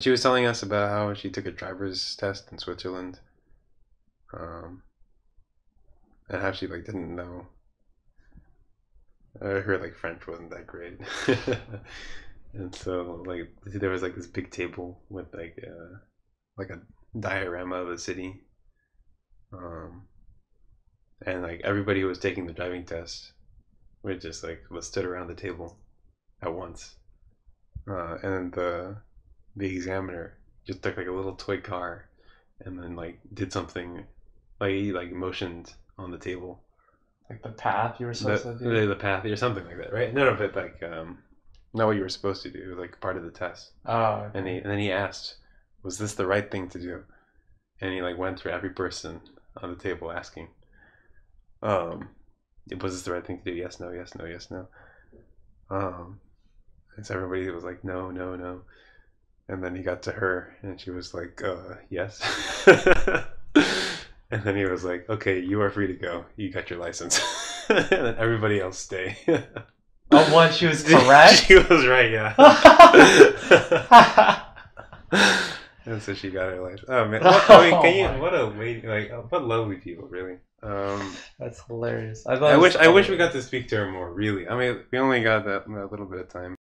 She was telling us about how she took a driver's test in Switzerland, um, and how she like didn't know. Uh, her like French wasn't that great, and so like there was like this big table with like uh, like a diorama of a city, um, and like everybody who was taking the driving test, we just like was stood around the table, at once, uh, and the the examiner just took like a little toy car, and then like did something, like he like motioned on the table, Like the path you were the, supposed to do. the, the path or something like that, right? None of it like um, not what you were supposed to do. Like part of the test. Oh, okay. And he and then he asked, "Was this the right thing to do?" And he like went through every person on the table asking, um, "Was this the right thing to do? Yes, no, yes, no, yes, no." Um, and so everybody was like, "No, no, no." And then he got to her, and she was like, "Uh, yes." and then he was like, "Okay, you are free to go. You got your license." and then everybody else stay. oh, what? She was correct. she was right, yeah. and so she got her license. Oh man, what, I mean, can you? Oh What a lady! Like, uh, what lovely people, really. Um, That's hilarious. I, I wish I wish we got to speak to her more. Really, I mean, we only got that, that little bit of time.